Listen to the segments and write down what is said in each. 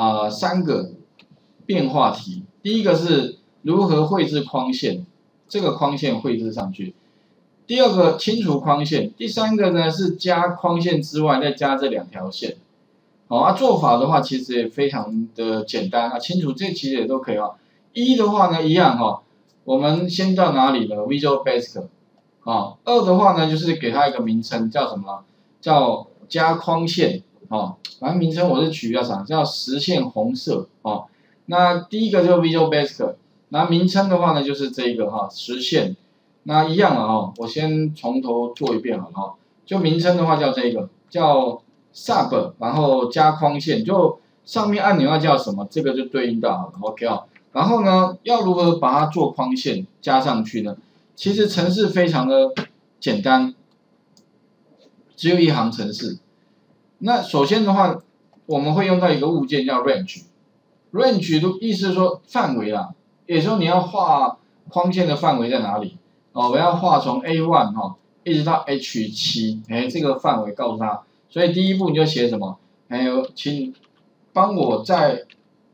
啊三个变化题。第一个是如何绘制框线，这个框线绘制上去。第二个清除框线，第三个呢是加框线之外再加这两条线。好啊，做法的话其实也非常的简单啊，清除这其实也都可以啊。一的话呢一样哈，我们先到哪里呢？Visual Basic 啊。二的话呢就是给它一个名称叫什么？叫加框线哦。反正名称我是取叫啥？叫实线红色哦。那第一个就 Visual Basic，那名称的话呢就是这个哈实线。那一样了哈，我先从头做一遍好了就名称的话叫这个叫 sub，然后加框线，就上面按钮要叫什么，这个就对应到好了，OK 啊。然后呢，要如何把它做框线加上去呢？其实程式非常的简单，只有一行程式。那首先的话，我们会用到一个物件叫 range，range 的意思是说范围啦，也就是说你要画框线的范围在哪里？哦，我要画从 A one 哈，一直到 H 七，哎，这个范围告诉他，所以第一步你就写什么？还有，请帮我在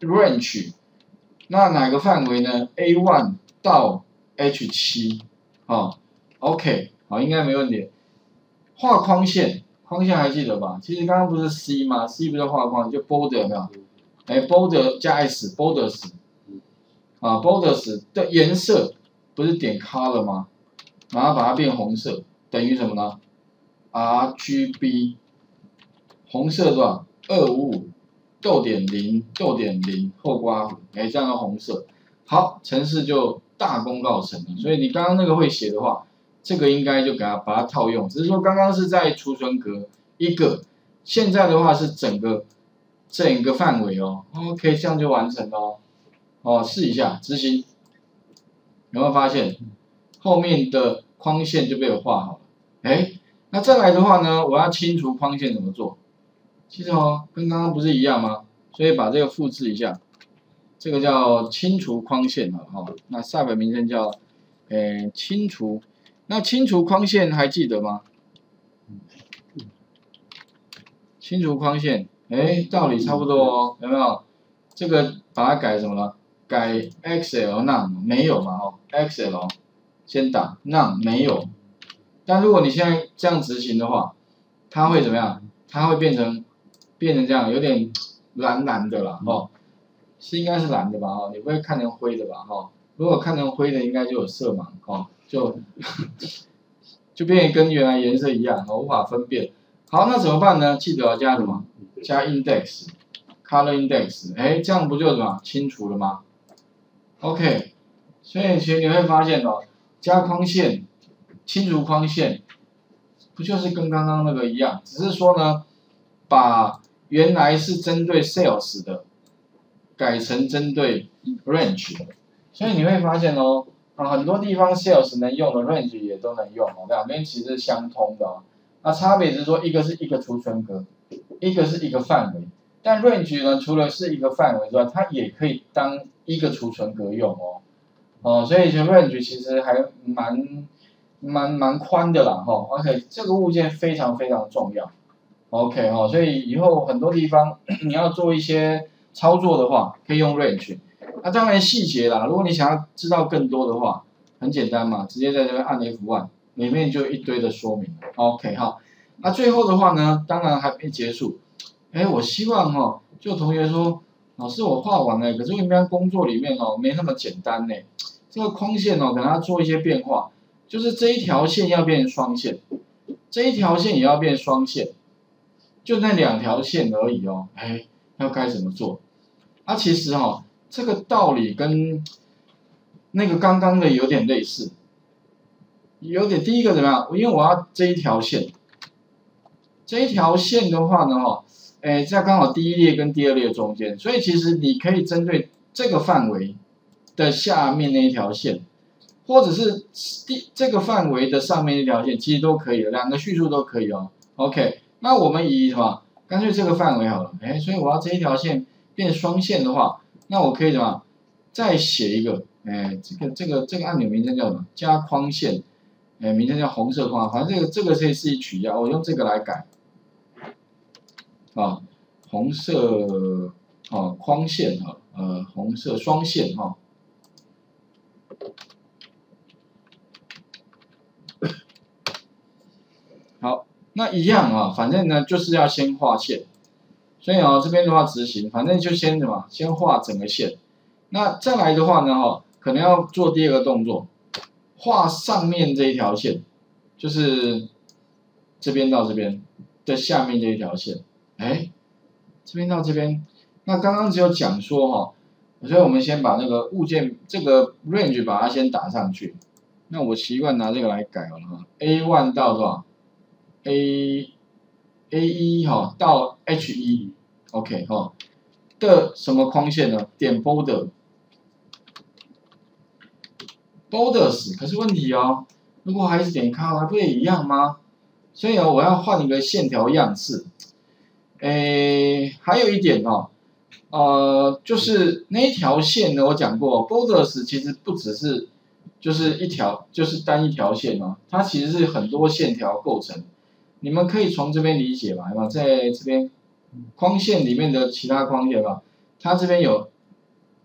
range，那哪个范围呢？A one 到 H 七，哦，OK，好，应该没问题。画框线，框线还记得吧？其实刚刚不是 C 吗？C 不是画框，就 border 没有？哎，border 加 s，borders，啊，borders 的颜色。不是点 color 吗？然后把它变红色，等于什么呢？R G B 红色多少？二五五逗点零逗点零后刮弧，哎，这样的红色。好，程式就大功告成了。所以你刚刚那个会写的话，这个应该就给它把它套用。只是说刚刚是在储存格一个，现在的话是整个整个范围哦。OK，这样就完成了。哦，试一下执行。有没有发现后面的框线就被我画好了？哎，那再来的话呢，我要清除框线怎么做？其实哦，跟刚刚不是一样吗？所以把这个复制一下，这个叫清除框线了哈。那下本名称叫诶清除。那清除框线还记得吗？清除框线，哎，道理差不多哦，有没有？这个把它改什么了？改 X L none 没有嘛？哦，Excel 先打 none 没有，但如果你现在这样执行的话，它会怎么样？它会变成变成这样，有点蓝蓝的啦，哦，是应该是蓝的吧？哦，你不会看成灰的吧？哦，如果看成灰的，应该就有色盲，哦，就 就变跟原来颜色一样，无法分辨。好，那怎么办呢？记得要加什么？加 index，color index，哎，这样不就什么清除了吗？OK，所以其实你会发现哦，加框线、清除框线，不就是跟刚刚那个一样？只是说呢，把原来是针对 Sales 的，改成针对 Range 的。所以你会发现哦，啊，很多地方 Sales 能用的 Range 也都能用哦，两边其实相通的哦。那差别是说，一个是一个储存格，一个是一个范围。但 Range 呢，除了是一个范围之外，它也可以当一个储存格用哦，哦，所以其实 range 其实还蛮蛮蛮宽的啦，哈，OK，这个物件非常非常重要，OK 哈，所以以后很多地方 你要做一些操作的话，可以用 range，那当然细节啦，如果你想要知道更多的话，很简单嘛，直接在这边按 F1，里面就一堆的说明，OK 哈，那最后的话呢，当然还没结束，哎，我希望哈，就同学说。老师，我画完了，可是一般工作里面哦，没那么简单呢。这个框线哦，给它做一些变化，就是这一条线要变双线，这一条线也要变双线，就那两条线而已哦。哎，要该怎么做？啊，其实哈，这个道理跟那个刚刚的有点类似，有点第一个怎么样？因为我要这一条线，这一条线的话呢，哈。哎，在刚好第一列跟第二列中间，所以其实你可以针对这个范围的下面那一条线，或者是第这个范围的上面一条线，其实都可以，两个叙述都可以哦。OK，那我们以什么？干脆这个范围好了。哎，所以我要这一条线变双线的话，那我可以什么？再写一个，哎，这个这个这个按钮名称叫什么？加框线，哎，名称叫红色框，反正这个这个可以自己取一下，我用这个来改。啊，红色哦，框线哈，呃，红色双线哈。好，那一样啊，反正呢就是要先画线，所以啊这边的话执行，反正就先什么，先画整个线。那再来的话呢哈，可能要做第二个动作，画上面这一条线，就是这边到这边的下面这一条线，哎，这边到这边，那刚刚只有讲说哈，所以我们先把那个物件这个 range 把它先打上去。那我习惯拿这个来改了哈，A one 到多少？A A 一哈到 H 一，OK 哈的什么框线呢？点 border borders，可是问题哦，如果还是点 color，不也一样吗？所以哦，我要换一个线条样式。诶，还有一点哦，呃，就是那一条线呢，我讲过，borders 其实不只是。就是一条，就是单一条线哦，它其实是很多线条构成。你们可以从这边理解吧，对吧？在这边框线里面的其他框线吧，它这边有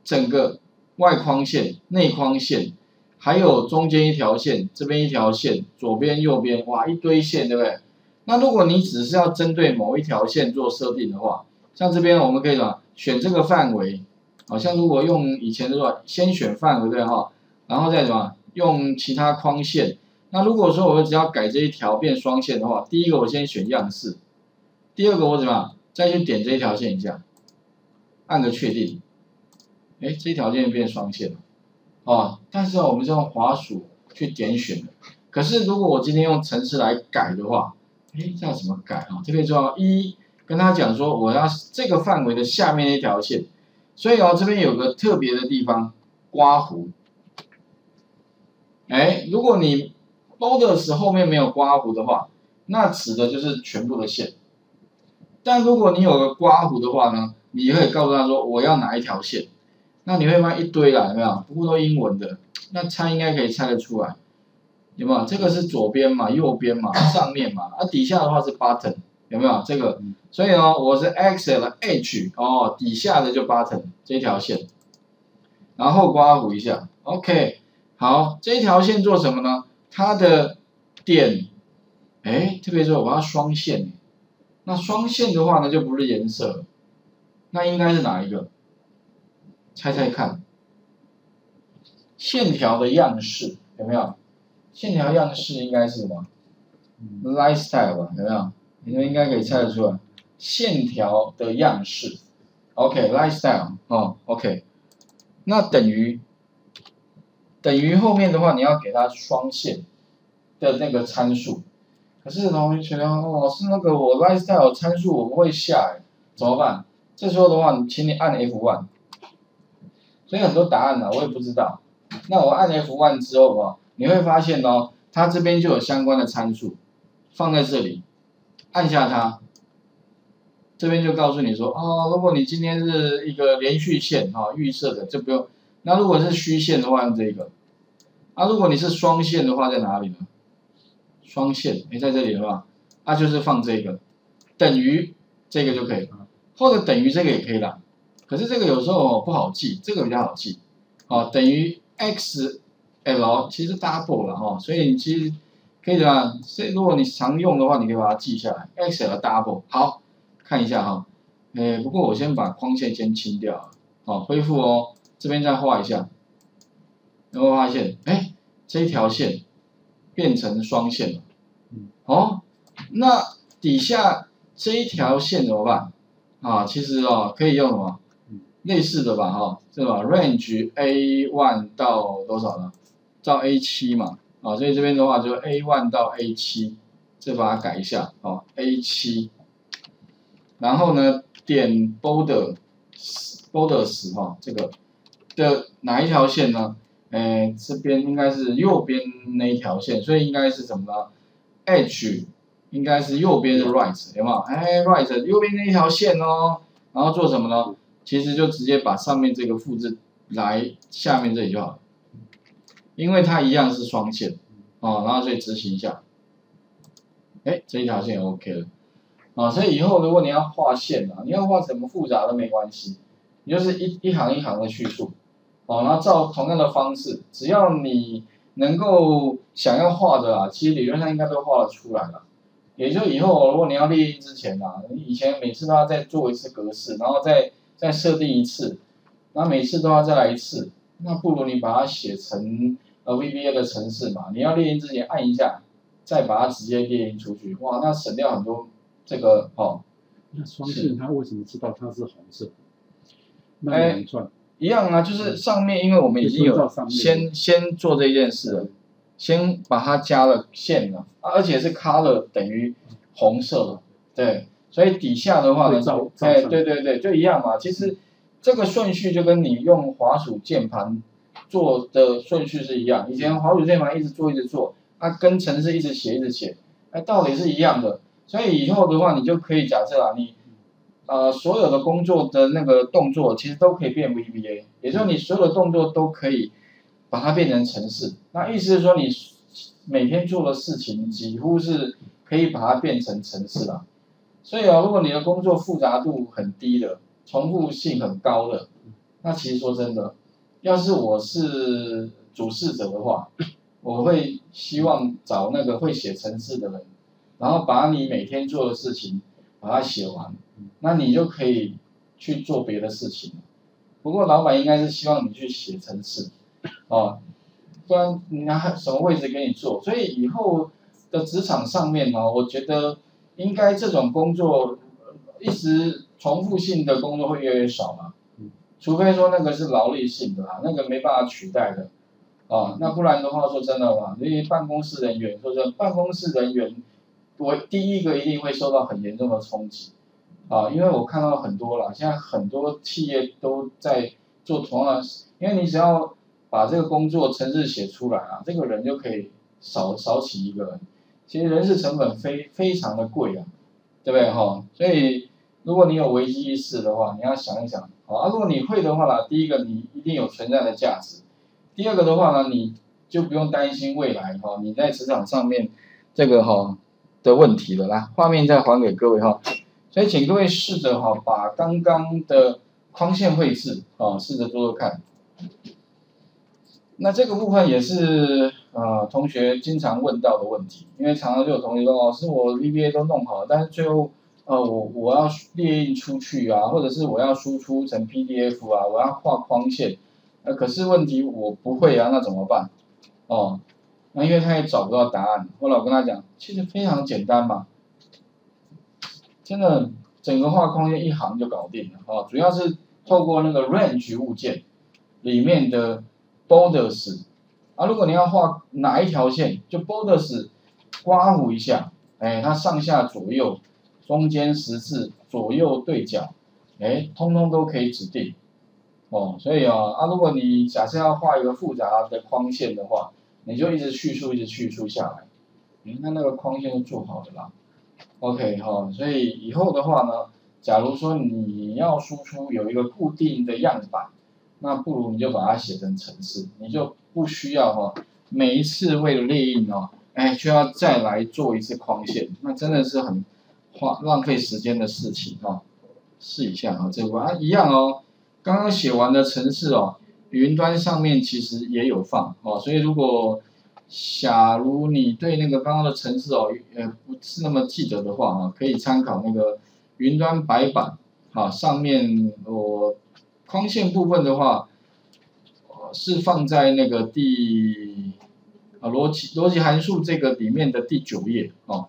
整个外框线、内框线，还有中间一条线，这边一条线，左边、右边，哇，一堆线，对不对？那如果你只是要针对某一条线做设定的话，像这边我们可以什么？选这个范围，好像如果用以前的话，先选范围，对哈？然后再什么用其他框线？那如果说我只要改这一条变双线的话，第一个我先选样式，第二个我怎么再去点这一条线一下，按个确定，哎，这一条线变双线了，哦，但是我们是用滑鼠去点选的。可是如果我今天用程式来改的话，哎，这要怎么改啊？这边说一跟他讲说我要这个范围的下面一条线，所以哦这边有个特别的地方，刮胡。哎，如果你 borders 后面没有刮胡的话，那指的就是全部的线。但如果你有个刮胡的话呢，你可以告诉他说我要哪一条线，那你会发现一堆啦，有没有？不过都英文的，那猜应该可以猜得出来，有没有？这个是左边嘛，右边嘛，上面嘛，啊底下的话是 button，有没有？这个，所以呢，我是 X L H，哦，底下的就 button 这条线，然后刮胡一下，OK。好，这一条线做什么呢？它的点，哎，特别是我要双线，那双线的话呢，就不是颜色，那应该是哪一个？猜猜看，线条的样式有没有？线条样式应该是什么？lifestyle 吧，有没有？你们应该可以猜得出来，线条的样式，OK，lifestyle，哦，OK，那等于。等于后面的话，你要给它双线的那个参数。可是同学哦，老师那个我 lifestyle 参数我不会下，怎么办？这时候的话，请你按 F1。所以很多答案呢，我也不知道。那我按 F1 之后啊，你会发现哦，它这边就有相关的参数放在这里，按下它，这边就告诉你说，哦，如果你今天是一个连续线哈，预设的就不用。那如果是虚线的话，用这个。啊，如果你是双线的话，在哪里呢？双线，哎，在这里是吧？啊，就是放这个，等于这个就可以了，或者等于这个也可以啦。可是这个有时候不好记，这个比较好记。哦，等于 x l 其实 double 了哈，所以你其实可以怎么这如果你常用的话，你可以把它记下来，x l double。好，看一下哈。哎，不过我先把框线先清掉，好，恢复哦。这边再画一下，有没有发现？哎，这一条线变成双线了。哦，那底下这一条线怎么办？啊，其实哦，可以用什么？类似的吧，哈，是吧？range A one 到多少呢？到 A 七嘛，啊，所以这边的话就 A one 到 A 七，再把它改一下，哦，A 七，然后呢，点 border，borders 哈，这个。的哪一条线呢？哎，这边应该是右边那一条线，所以应该是什么呢？H 应该是右边的 right，有没有？哎，right 右边那一条线哦。然后做什么呢？其实就直接把上面这个复制来下面这里就好了，因为它一样是双线哦。然后所以执行一下，哎，这一条线 OK 了啊。所以以后如果你要画线啊，你要画什么复杂都没关系。你就是一一行一行的叙述，哦，那照同样的方式，只要你能够想要画的啊，其实理论上应该都画得出来了。也就以后如果你要列印之前啊，你以前每次都要再做一次格式，然后再再设定一次，然后每次都要再来一次，那不如你把它写成呃 VBA 的程式嘛，你要列印之前按一下，再把它直接列印出去，哇，那省掉很多这个哦。那双线它为什么知道它是红色？那哎两串一样啊，就是上面，因为我们已经有先先做这件事了，先把它加了线了，啊而且是 color 等于红色的，对，所以底下的话呢哎，对对对，就一样嘛。其实这个顺序就跟你用滑鼠键盘做的顺序是一样，以前滑鼠键盘一直做一直做，啊，跟程式一直写一直写，哎，道理是一样的。所以以后的话，你就可以假设啊，你呃所有的工作的那个动作其实都可以变 VBA，也就是你所有的动作都可以把它变成程式。那意思是说，你每天做的事情几乎是可以把它变成程式了。所以啊，如果你的工作复杂度很低的，重复性很高的，那其实说真的，要是我是主事者的话，我会希望找那个会写程式的人，然后把你每天做的事情把它写完，那你就可以去做别的事情。不过老板应该是希望你去写程式，哦，不然你还什么位置给你做？所以以后的职场上面呢，我觉得应该这种工作呃一直重复性的工作会越来越少嘛嗯，除非说那个是劳力性的啦，那个没办法取代的，啊，那不然的话说真的嘛，因为办公室人员，说真的，办公室人员，我第一个一定会受到很严重的冲击，啊，因为我看到很多啦，现在很多企业都在做同样的，因为你只要把这个工作程式写出来啊，这个人就可以少少起一个人，其实人事成本非非常的贵啊，对不对哈？所以如果你有危机意识的话，你要想一想，好啊，如果你会的话呢，第一个你一定有存在的价值，第二个的话呢，你就不用担心未来哈，你在职场上面这个哈的问题了。来，画面再还给各位哈，所以请各位试着哈把刚刚的框线绘制啊试着做做看。那这个部分也是呃同学经常问到的问题，因为常常就有同学说，老师我 VBA 都弄好了，但是最后呃我我要列印出去啊，或者是我要输出成 PDF 啊，我要画框线，呃可是问题我不会啊，那怎么办？哦，那因为他也找不到答案，我老跟他讲，其实非常简单嘛，真的整个画框线一行就搞定了哦，主要是透过那个 range 物件里面的 borders 啊，如果你要画哪一条线，就 borders 刮胡一下，哎，它上下左右、中间十字、左右对角，哎，通通都可以指定。哦，所以啊，啊，如果你假设要画一个复杂的框线的话，你就一直叙述，一直叙述下来，你看那个框线就做好了啦。OK 哈、所以以后的话呢，假如说你要输出有一个固定的样板，那不如你就把它写成程式，你就不需要哈、每一次为了列印哦，哎，就要再来做一次框线，那真的是很花浪费时间的事情哈、试一下啊，这个啊一样哦。刚刚写完的程式哦，云端上面其实也有放哦，所以如果假如你对那个刚刚的程式哦，呃不是那么记得的话啊，可以参考那个云端白板啊，上面我框线部分的话，呃是放在那个第啊逻辑逻辑函数这个里面的第九页啊，